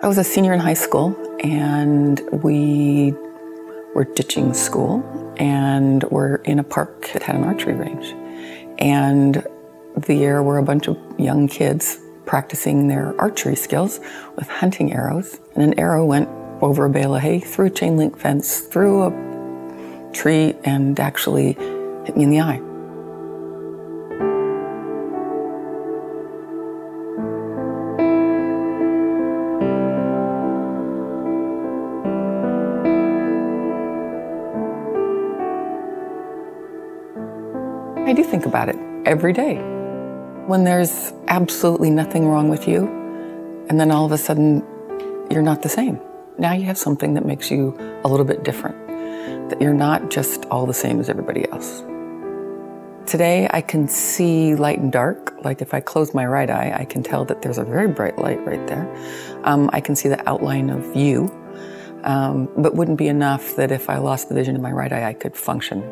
I was a senior in high school and we were ditching school and we're in a park that had an archery range. And there were a bunch of young kids practicing their archery skills with hunting arrows. And an arrow went over a bale of hay, through a chain link fence, through a tree, and actually hit me in the eye. I do think about it every day. When there's absolutely nothing wrong with you, and then all of a sudden you're not the same. Now you have something that makes you a little bit different, that you're not just all the same as everybody else. Today I can see light and dark. Like if I close my right eye, I can tell that there's a very bright light right there. Um, I can see the outline of you, um, but wouldn't be enough that if I lost the vision in my right eye, I could function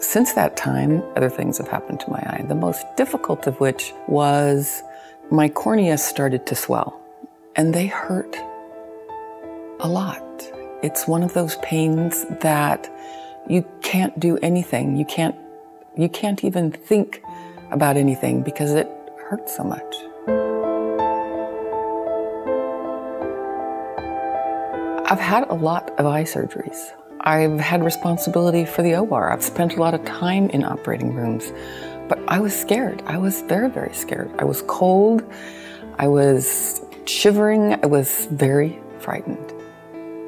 since that time, other things have happened to my eye, the most difficult of which was my cornea started to swell, and they hurt a lot. It's one of those pains that you can't do anything. You can't, you can't even think about anything because it hurts so much. I've had a lot of eye surgeries. I've had responsibility for the OR. I've spent a lot of time in operating rooms, but I was scared. I was very, very scared. I was cold. I was shivering. I was very frightened.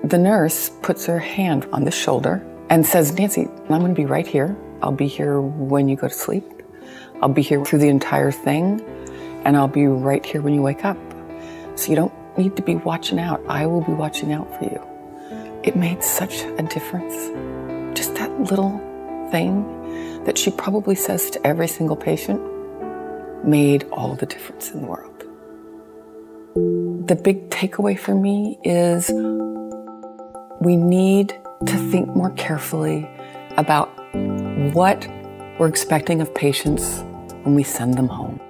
The nurse puts her hand on the shoulder and says, Nancy, I'm going to be right here. I'll be here when you go to sleep. I'll be here through the entire thing, and I'll be right here when you wake up. So you don't need to be watching out. I will be watching out for you. It made such a difference. Just that little thing that she probably says to every single patient made all the difference in the world. The big takeaway for me is we need to think more carefully about what we're expecting of patients when we send them home.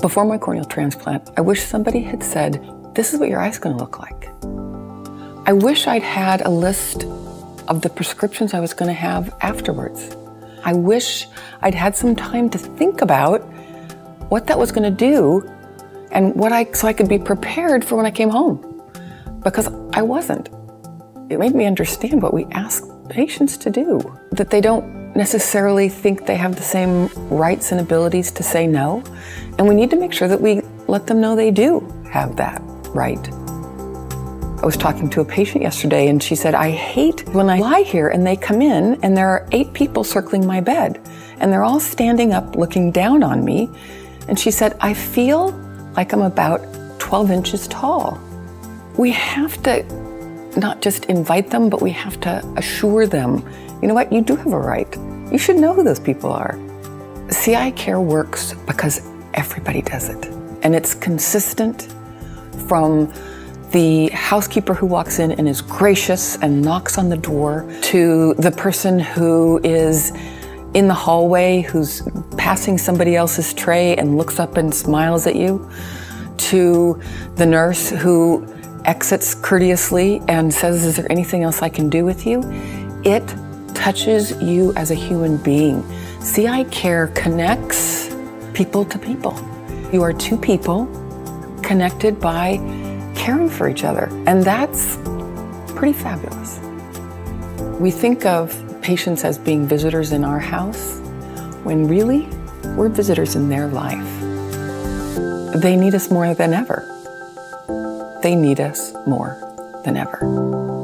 Before my corneal transplant, I wish somebody had said, This is what your eye's going to look like. I wish I'd had a list of the prescriptions I was going to have afterwards. I wish I'd had some time to think about what that was going to do and what I so I could be prepared for when I came home because I wasn't. It made me understand what we ask patients to do, that they don't necessarily think they have the same rights and abilities to say no, and we need to make sure that we let them know they do have that right. I was talking to a patient yesterday and she said, I hate when I lie here and they come in and there are eight people circling my bed and they're all standing up looking down on me. And she said, I feel like I'm about 12 inches tall. We have to not just invite them, but we have to assure them, you know what, you do have a right. You should know who those people are. CI Care works because everybody does it. And it's consistent from the housekeeper who walks in and is gracious and knocks on the door, to the person who is in the hallway who's passing somebody else's tray and looks up and smiles at you, to the nurse who exits courteously and says, Is there anything else I can do with you? It touches you as a human being. CI Care connects people to people. You are two people connected by caring for each other. And that's pretty fabulous. We think of patients as being visitors in our house when really we're visitors in their life. They need us more than ever. They need us more than ever.